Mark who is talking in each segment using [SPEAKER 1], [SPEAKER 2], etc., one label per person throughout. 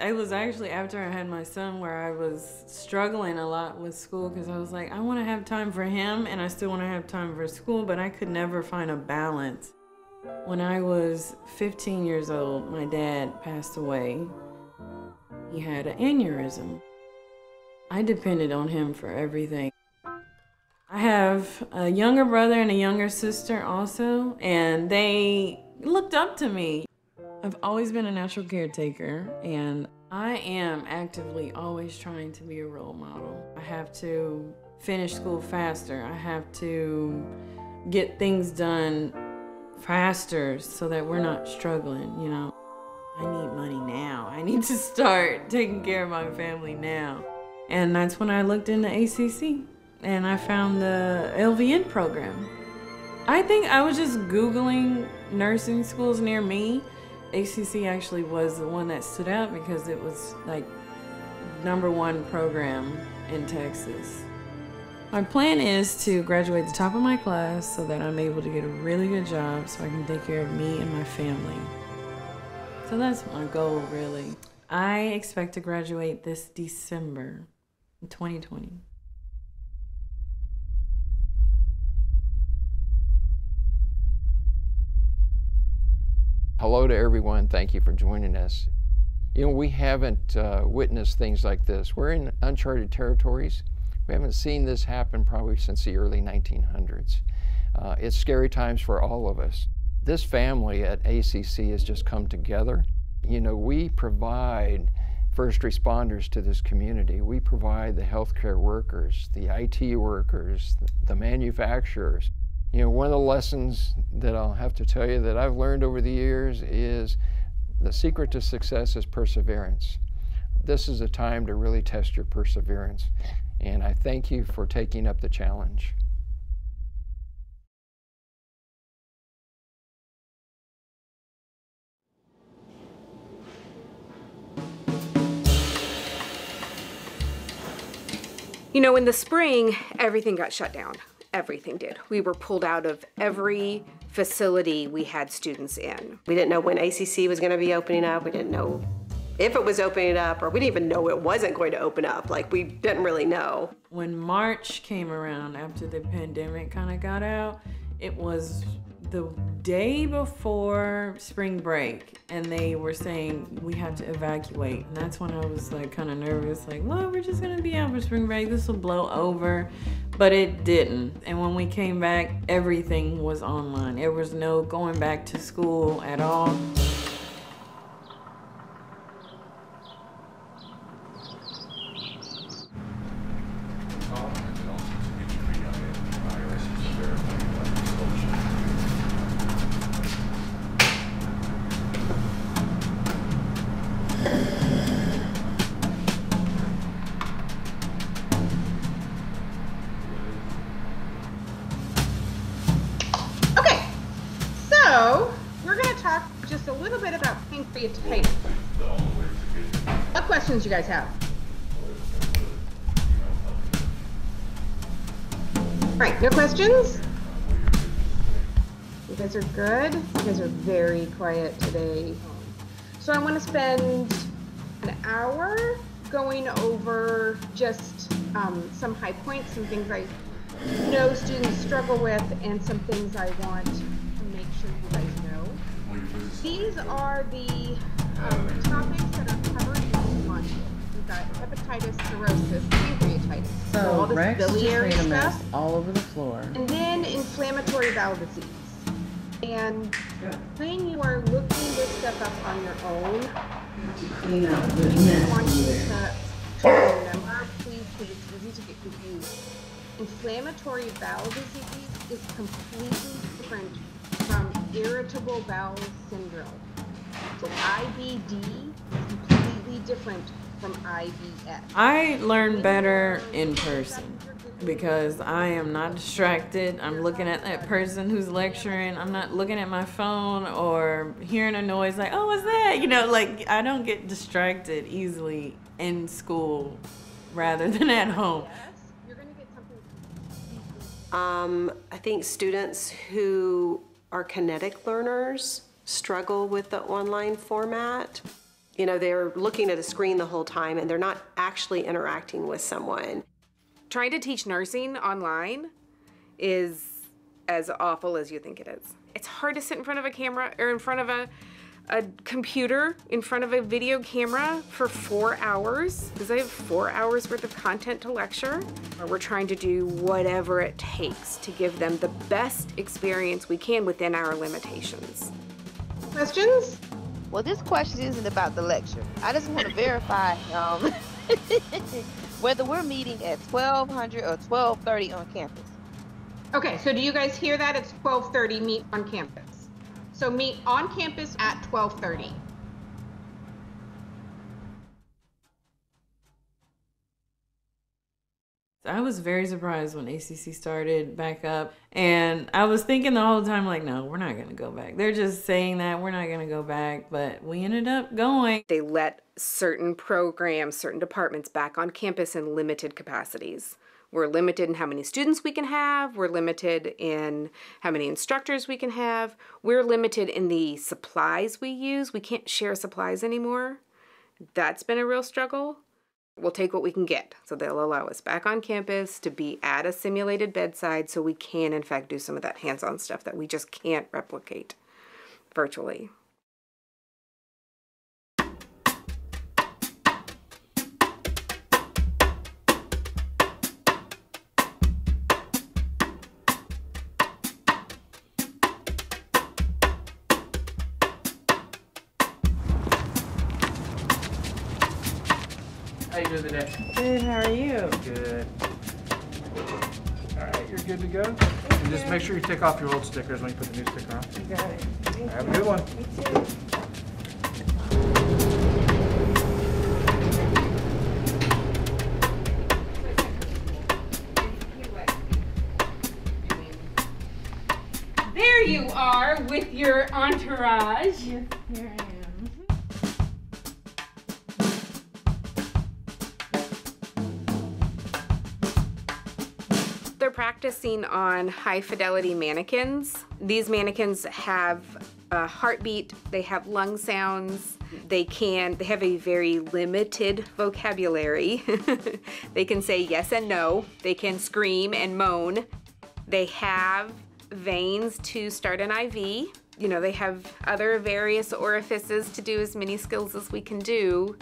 [SPEAKER 1] It was actually after I had my son where I was struggling a lot with school because I was like, I want to have time for him and I still want to have time for school, but I could never find a balance. When I was 15 years old, my dad passed away. He had an aneurysm. I depended on him for everything. I have a younger brother and a younger sister also, and they looked up to me. I've always been a natural caretaker, and I am actively always trying to be a role model. I have to finish school faster. I have to get things done faster so that we're not struggling, you know. I need money now. I need to start taking care of my family now. And that's when I looked into ACC and I found the LVN program. I think I was just Googling nursing schools near me ACC actually was the one that stood out because it was like number one program in Texas. My plan is to graduate the top of my class so that I'm able to get a really good job so I can take care of me and my family. So that's my goal, really. I expect to graduate this December 2020.
[SPEAKER 2] Hello to everyone. Thank you for joining us. You know, we haven't uh, witnessed things like this. We're in uncharted territories. We haven't seen this happen probably since the early 1900s. Uh, it's scary times for all of us. This family at ACC has just come together. You know, we provide first responders to this community. We provide the healthcare workers, the IT workers, the manufacturers. You know, one of the lessons that I'll have to tell you that I've learned over the years is the secret to success is perseverance. This is a time to really test your perseverance. And I thank you for taking up the challenge.
[SPEAKER 3] You know, in the spring, everything got shut down everything did. We were pulled out of every facility we had students in.
[SPEAKER 4] We didn't know when ACC was going to be opening up. We didn't know if it was opening up, or we didn't even know it wasn't going to open up. Like, we didn't really know.
[SPEAKER 1] When March came around after the pandemic kind of got out, it was the day before spring break and they were saying we have to evacuate. And that's when i was like kind of nervous like well we're just gonna be out for spring break. This will blow over. But it didn't. And when we came back everything was online. There was no going back to school at all
[SPEAKER 5] you guys have? All right, no questions? You guys are good. You guys are very quiet today. So I want to spend an hour going over just um, some high points, some things I know students struggle with, and some things I want to make sure you guys know. These are the um, topics got cirrhosis, pancreatitis.
[SPEAKER 1] So,
[SPEAKER 5] all this
[SPEAKER 1] Rex just
[SPEAKER 5] biliary
[SPEAKER 1] made
[SPEAKER 5] stuff.
[SPEAKER 1] all over the floor.
[SPEAKER 5] And then inflammatory bowel disease. And when you are looking this stuff up on your own,
[SPEAKER 1] Clean up the
[SPEAKER 5] I want you
[SPEAKER 1] there.
[SPEAKER 5] to, to remember, please, because it's easy to get confused. Inflammatory bowel disease is completely different from irritable bowel syndrome. So IBD is completely different from IBS.
[SPEAKER 1] I learn better in person because I am not distracted. I'm looking at that person who's lecturing. I'm not looking at my phone or hearing a noise like, oh, what's that? You know, like I don't get distracted easily in school rather than at home.
[SPEAKER 4] Um, I think students who are kinetic learners struggle with the online format You know, they're looking at a screen the whole time and they're not actually interacting with someone.
[SPEAKER 5] Trying to teach nursing online is as awful as you think it is. It's hard to sit in front of a camera or in front of a a computer in front of a video camera for four hours because I have four hours worth of content to lecture. We're trying to do whatever it takes to give them the best experience we can within our limitations.
[SPEAKER 6] Questions?
[SPEAKER 7] Well, this question isn't about the lecture. I just want to verify um, whether we're meeting at 1200 or 1230 on campus.
[SPEAKER 6] Okay, so do you guys hear that? It's 12:30 meet on campus. So meet on campus at 12:30.
[SPEAKER 1] I was very surprised when ACC started back up. And I was thinking the whole time, like, no, we're not going to go back. They're just saying that we're not going to go back. But we ended up going.
[SPEAKER 5] They let certain programs, certain departments back on campus in limited capacities. We're limited in how many students we can have. We're limited in how many instructors we can have. We're limited in the supplies we use. We can't share supplies anymore. That's been a real struggle. We'll take what we can get. So they'll allow us back on campus to be at a simulated bedside so we can, in fact, do some of that hands on stuff that we just can't replicate virtually.
[SPEAKER 8] Today?
[SPEAKER 1] Good, how are you?
[SPEAKER 8] Good. All right, you're good to go. And just make sure you take off your old stickers when you put the new sticker on.
[SPEAKER 1] You got it.
[SPEAKER 8] Have a good one.
[SPEAKER 9] Me There you are with your entourage.
[SPEAKER 1] Here
[SPEAKER 5] They're practicing on high fidelity mannequins. These mannequins have a heartbeat, they have lung sounds, they can, they have a very limited vocabulary. they can say yes and no, they can scream and moan. They have veins to start an IV. You know, they have other various orifices to do as many skills as we can do.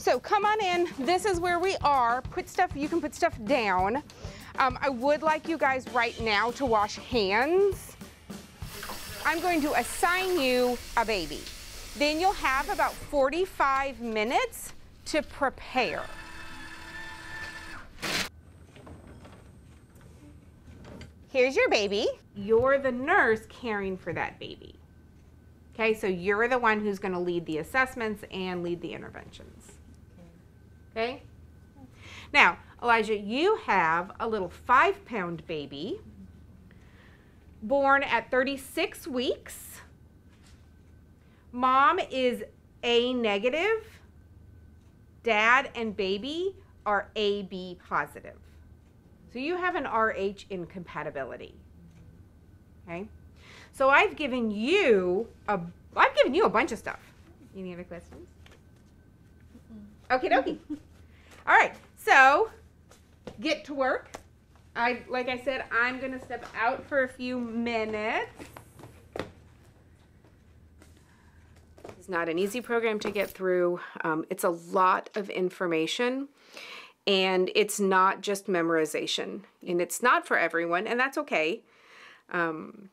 [SPEAKER 6] So come on in. This is where we are. Put stuff, you can put stuff down. Um, I would like you guys right now to wash hands. I'm going to assign you a baby. Then you'll have about 45 minutes to prepare. Here's your baby. You're the nurse caring for that baby. Okay, so you're the one who's going to lead the assessments and lead the interventions. Okay? Now, Alijah, you have a little five pound baby born at 36 weeks. Mom is A negative. Dad and baby are AB positive. So you have an RH incompatibility. Okay? So I've given you a I've given you a bunch of stuff. Any other questions? Okay, dokie. All right, so get to work. I like I said, I'm gonna step out for a few minutes.
[SPEAKER 5] It's not an easy program to get through. Um, it's a lot of information, and it's not just memorization, and it's not for everyone, and that's okay. Um,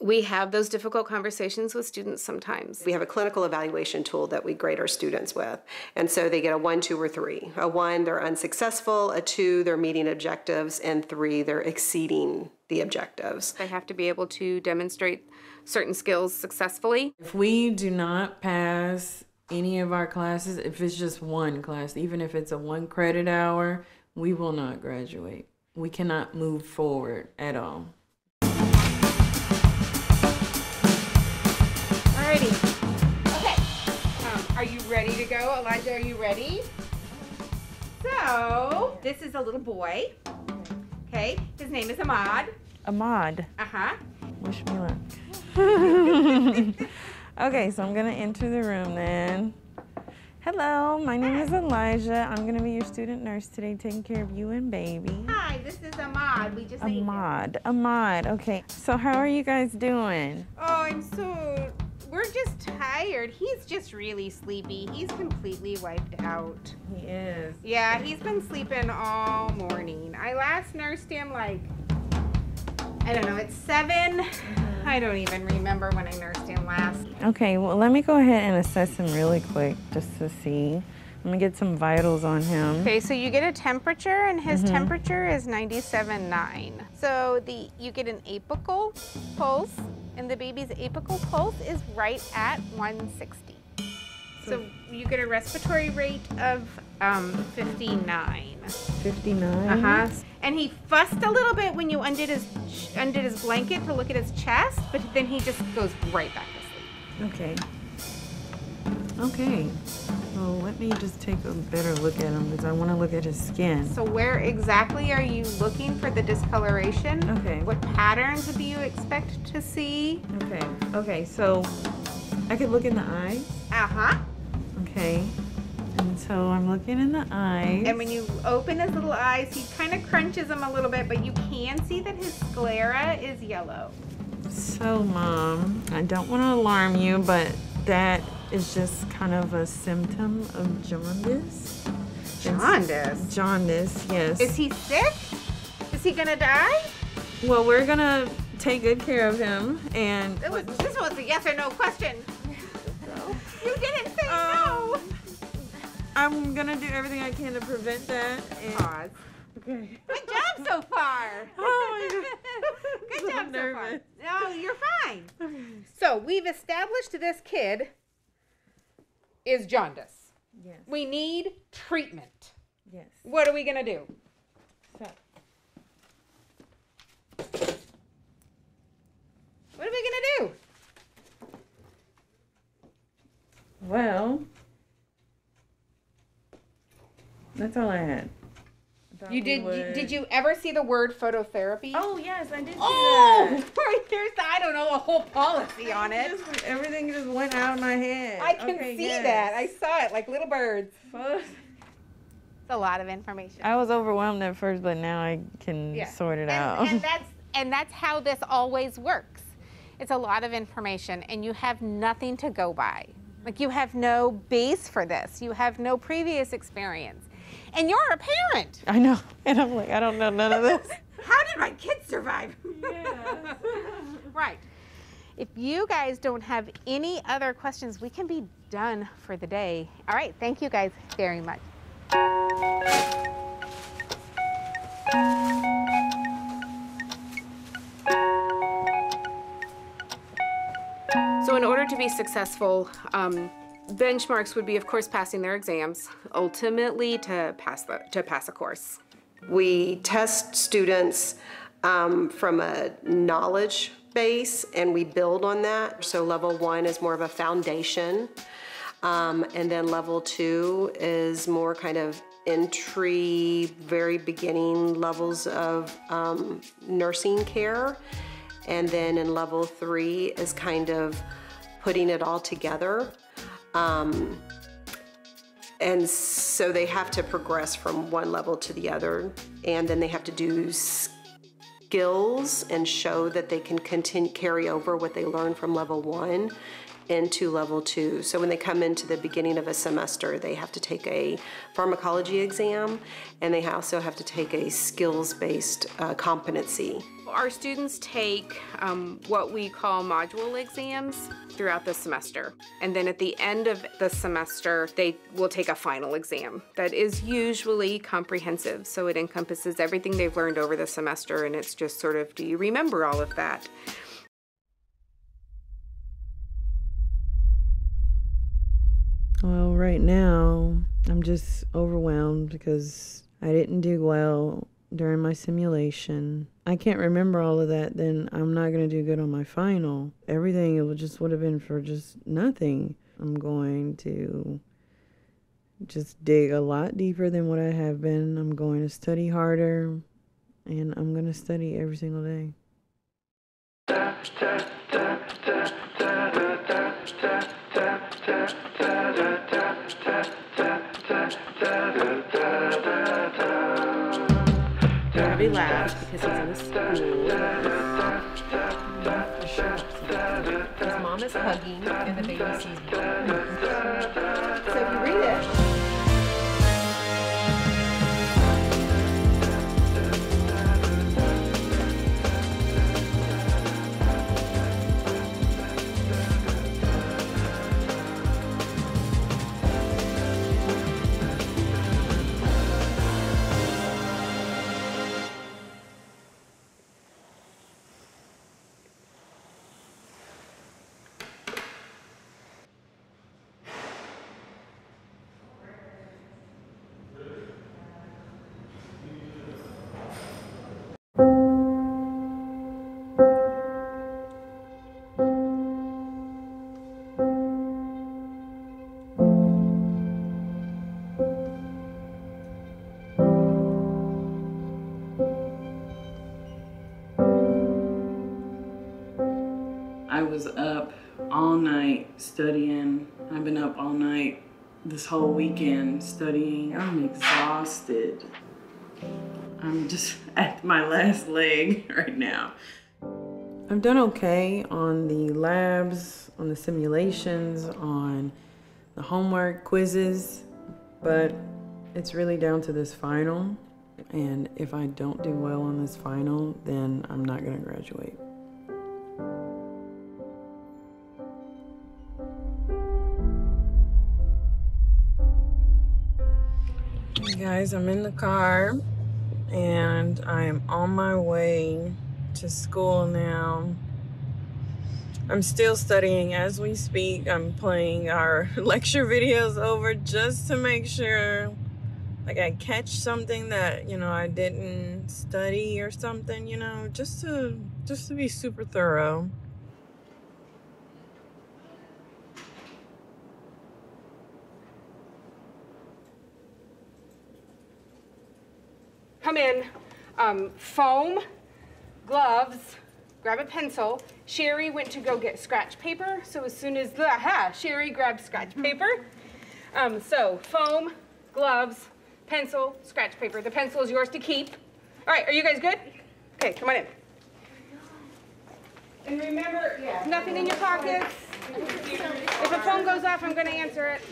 [SPEAKER 5] we have those difficult conversations with students sometimes.
[SPEAKER 4] We have a clinical evaluation tool that we grade our students with. And so they get a one, two, or three. A one, they're unsuccessful. A two, they're meeting objectives. And three, they're exceeding the objectives.
[SPEAKER 5] They have to be able to demonstrate certain skills successfully.
[SPEAKER 1] If we do not pass any of our classes, if it's just one class, even if it's a one credit hour, we will not graduate. We cannot move forward at all.
[SPEAKER 6] Alrighty. Okay. Um, are you ready to go? Alijah, are you ready? So, this is a little boy. Okay. His name is Ahmad.
[SPEAKER 1] Ahmad.
[SPEAKER 6] Uh huh.
[SPEAKER 1] Wish me luck. Okay, so I'm gonna enter the room then. Hello, my name is Alijah. I'm gonna be your student nurse today, taking care of you and baby.
[SPEAKER 5] Hi, this is Ahmad. We just.
[SPEAKER 1] Ahmad, Ahmad. Okay, so how are you guys doing?
[SPEAKER 5] Oh, I'm so. We're just tired. He's just really sleepy. He's completely wiped out.
[SPEAKER 1] He is.
[SPEAKER 5] Yeah, he's been sleeping all morning. I last nursed him like. I don't know, it's 7 mm-hmm. I don't even remember when I nursed him last.
[SPEAKER 1] Okay, well, let me go ahead and assess him really quick just to see. Let me get some vitals on him.
[SPEAKER 5] Okay, so you get a temperature, and his mm-hmm. temperature is 97.9. So the you get an apical pulse, and the baby's apical pulse is right at 160. So you get a respiratory rate of um, 59.
[SPEAKER 1] 59.
[SPEAKER 5] Uh huh. And he fussed a little bit when you undid his undid his blanket to look at his chest, but then he just goes right back to sleep.
[SPEAKER 1] Okay. Okay. Well, let me just take a better look at him because I want to look at his skin.
[SPEAKER 5] So where exactly are you looking for the discoloration?
[SPEAKER 1] Okay.
[SPEAKER 5] What patterns do you expect to see?
[SPEAKER 1] Okay. Okay, so I could look in the eye.
[SPEAKER 5] Uh huh.
[SPEAKER 1] Okay. And so I'm looking in the eyes.
[SPEAKER 5] And when you open his little eyes, he kind of crunches them a little bit, but you can see that his sclera is yellow.
[SPEAKER 1] So, Mom, I don't want to alarm you, but that is just kind of a symptom of jaundice.
[SPEAKER 5] Jaundice?
[SPEAKER 1] Jaundice, yes.
[SPEAKER 5] Is he sick? Is he gonna die?
[SPEAKER 1] well, we're gonna take good care of him, and
[SPEAKER 5] was, this was a yes or no question. You didn't say
[SPEAKER 1] Um,
[SPEAKER 5] no.
[SPEAKER 1] I'm gonna do everything I can to prevent that. And,
[SPEAKER 5] Pause.
[SPEAKER 1] okay.
[SPEAKER 5] Good job so far.
[SPEAKER 1] Oh my
[SPEAKER 5] Good
[SPEAKER 1] I'm
[SPEAKER 5] job so far. No, you're fine. So we've established this kid is jaundice.
[SPEAKER 1] Yes.
[SPEAKER 5] We need treatment.
[SPEAKER 1] Yes.
[SPEAKER 5] What are we gonna do?
[SPEAKER 1] So,
[SPEAKER 5] What are we gonna do?
[SPEAKER 1] well, that's all I had. I thought
[SPEAKER 5] You did.
[SPEAKER 1] Would-
[SPEAKER 5] did you ever see the word phototherapy?
[SPEAKER 1] Oh yes, I did see
[SPEAKER 5] Oh,
[SPEAKER 1] that.
[SPEAKER 5] right, there's I don't know a whole policy on it.
[SPEAKER 1] Just- everything just went out of my head.
[SPEAKER 5] I can
[SPEAKER 1] Okay,
[SPEAKER 5] see
[SPEAKER 1] yes.
[SPEAKER 5] that. I saw it like little birds. It's a lot of information.
[SPEAKER 1] I was overwhelmed at first, but now I can
[SPEAKER 5] Yeah.
[SPEAKER 1] sort it
[SPEAKER 5] and,
[SPEAKER 1] out.
[SPEAKER 5] and that's and that's how this always works. It's a lot of information, and you have nothing to go by. Like you have no base for this. You have no previous experience, and you're a parent.
[SPEAKER 1] I know, and I'm like, I don't know none of this.
[SPEAKER 5] How did my kids survive? right. If you guys don't have any other questions, we can be done for the day. All right. Thank you guys very much.
[SPEAKER 10] So, in order to be successful, um, benchmarks would be, of course, passing their exams, ultimately to pass the, to pass a course.
[SPEAKER 4] We test students um, from a knowledge base and we build on that. So level one is more of a foundation. Um, and then level two is more kind of entry, very beginning levels of um, nursing care. And then in level three is kind of putting it all together. Um, and so they have to progress from one level to the other, and then they have to do skills and show that they can continue carry over what they learned from level one into level two. So when they come into the beginning of a semester, they have to take a pharmacology exam, and they also have to take a skills-based uh, competency.
[SPEAKER 10] Our students take um, what we call module exams throughout the semester. And then at the end of the semester, they will take a final exam that is usually comprehensive. So it encompasses everything they've learned over the semester, and it's just sort of do you remember all of that?
[SPEAKER 1] Well, right now, I'm just overwhelmed because I didn't do well during my simulation. I can't remember all of that, then I'm not going to do good on my final. Everything it would just would have been for just nothing. I'm going to just dig a lot deeper than what I have been. I'm going to study harder and I'm going to study every single day.
[SPEAKER 11] Gabby because he's in school.
[SPEAKER 4] His mom is hugging and the baby sees mom. So if you read it.
[SPEAKER 1] Was up all night studying. I've been up all night this whole weekend studying. I'm exhausted. I'm just at my last leg right now. I've done okay on the labs, on the simulations, on the homework quizzes, but it's really down to this final. And if I don't do well on this final, then I'm not going to graduate. Guys, I'm in the car and I am on my way to school now. I'm still studying as we speak. I'm playing our lecture videos over just to make sure like I catch something that, you know, I didn't study or something, you know, just to just to be super thorough.
[SPEAKER 5] In. Um, foam, gloves, grab a pencil. Sherry went to go get scratch paper, so as soon as, aha, Sherry grabbed scratch paper. Um, so foam, gloves, pencil, scratch paper. The pencil is yours to keep. All right, are you guys good? Okay, come on in. And remember, nothing in your pockets. If a phone goes off, I'm gonna answer it.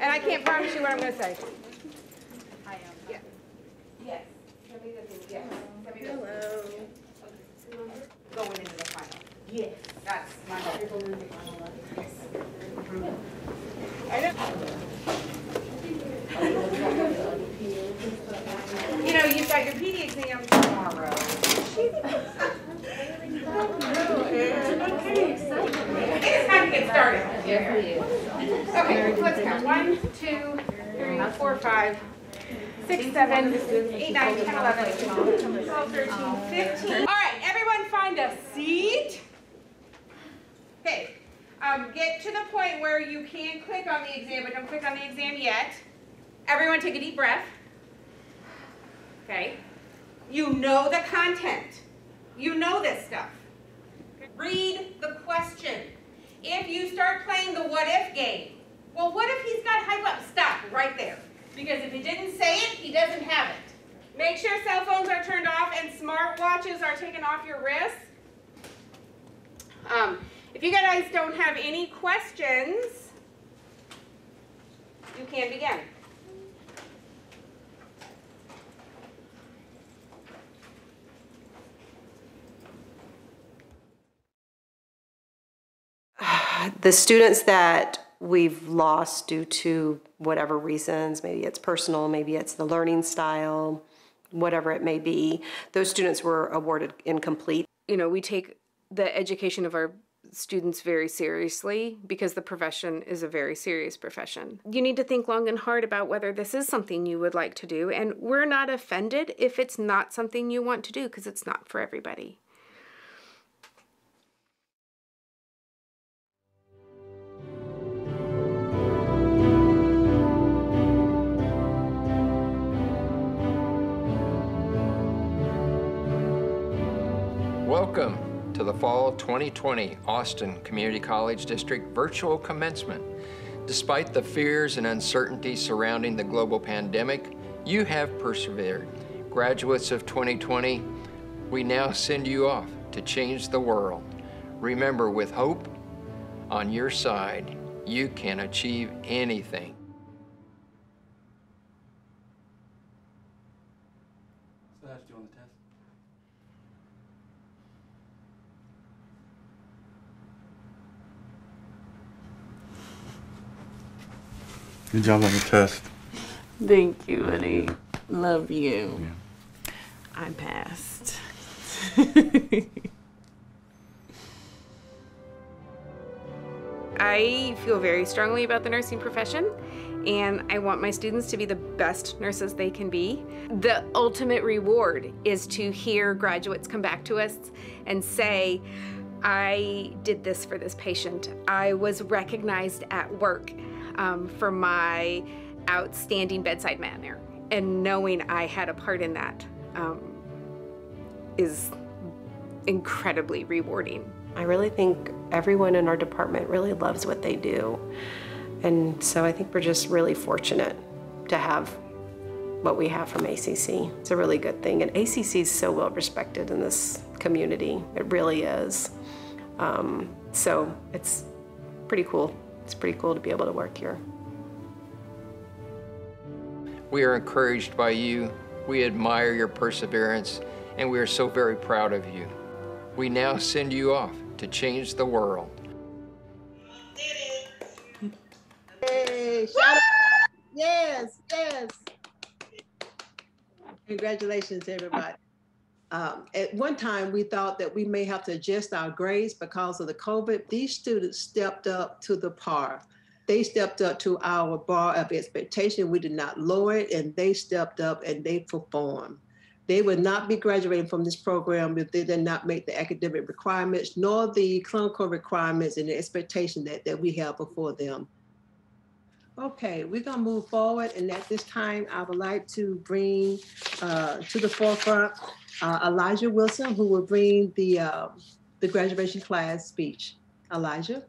[SPEAKER 5] And I can't promise you what I'm gonna say. Yeah. Yes. Hello. Going into the final. Yes. That's my hope. Yes. I know. You know, you've got your PD exam tomorrow. Okay, it's time to get started. Okay, let's count. One, two, three, four, five, six, seven, eight, nine, ten, eleven, twelve, thirteen, fifteen. All right, everyone find a seat. Okay, um, get to the point where you can click on the exam, but don't click on the exam yet. Everyone take a deep breath. Okay. You know the content. You know this stuff. Read the question. If you start playing the what if game, well, what if he's got high blood? Stop right there. Because if he didn't say it, he doesn't have it. Make sure cell phones are turned off and smart watches are taken off your wrists. Um, if you guys don't have any questions, you can begin.
[SPEAKER 4] the students that we've lost due to whatever reasons, maybe it's personal, maybe it's the learning style, whatever it may be, those students were awarded incomplete.
[SPEAKER 3] You know, we take the education of our students very seriously because the profession is a very serious profession. You need to think long and hard about whether this is something you would like to do, and we're not offended if it's not something you want to do because it's not for everybody.
[SPEAKER 2] Fall 2020 Austin Community College District virtual commencement. Despite the fears and uncertainty surrounding the global pandemic, you have persevered. Graduates of 2020, we now send you off to change the world. Remember, with hope on your side, you can achieve anything.
[SPEAKER 8] So that's doing the test. Good job on the test.
[SPEAKER 1] Thank you, Eddie. Love you. I passed.
[SPEAKER 3] I feel very strongly about the nursing profession and I want my students to be the best nurses they can be. The ultimate reward is to hear graduates come back to us and say, I did this for this patient. I was recognized at work um, for my outstanding bedside manner. And knowing I had a part in that um, is incredibly rewarding.
[SPEAKER 4] I really think everyone in our department really loves what they do. And so I think we're just really fortunate to have what we have from ACC. It's a really good thing. And ACC is so well respected in this community. It really is. Um, so it's pretty cool. It's pretty cool to be able to work here.
[SPEAKER 2] We are encouraged by you. We admire your perseverance, and we are so very proud of you. We now send you off to change the world.
[SPEAKER 12] Hey, shout out. Yes, yes. Congratulations, everybody. Um, at one time, we thought that we may have to adjust our grades because of the COVID. These students stepped up to the par. They stepped up to our bar of expectation. We did not lower it, and they stepped up and they performed. They would not be graduating from this program if they did not make the academic requirements nor the clinical requirements and the expectation that, that we have before them. Okay, we're gonna move forward, and at this time, I would like to bring uh, to the forefront uh, Alijah Wilson, who will bring the uh, the graduation class speech. Alijah.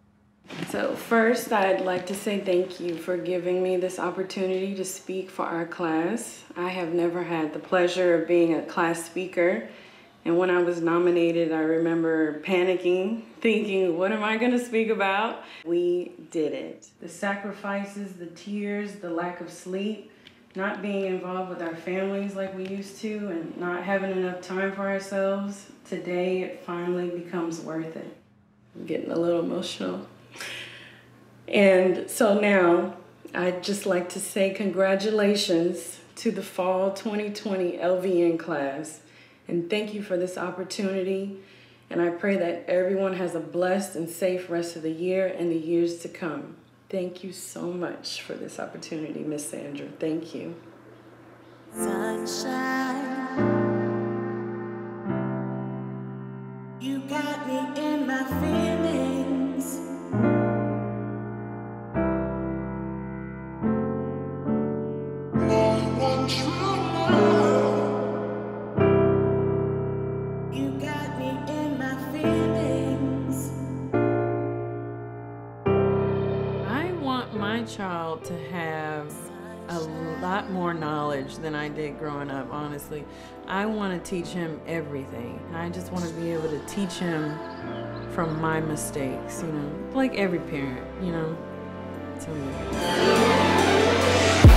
[SPEAKER 1] So, first, I'd like to say thank you for giving me this opportunity to speak for our class. I have never had the pleasure of being a class speaker. And when I was nominated, I remember panicking, thinking, what am I going to speak about? We did it. The sacrifices, the tears, the lack of sleep, not being involved with our families like we used to, and not having enough time for ourselves, today it finally becomes worth it. I'm getting a little emotional. And so now I'd just like to say congratulations to the fall 2020 LVN class. And thank you for this opportunity. And I pray that everyone has a blessed and safe rest of the year and the years to come. Thank you so much for this opportunity, Miss Sandra. Thank you.
[SPEAKER 13] Sunshine,
[SPEAKER 1] child to have a lot more knowledge than I did growing up, honestly. I want to teach him everything. I just want to be able to teach him from my mistakes, you know, like every parent, you know. So, yeah.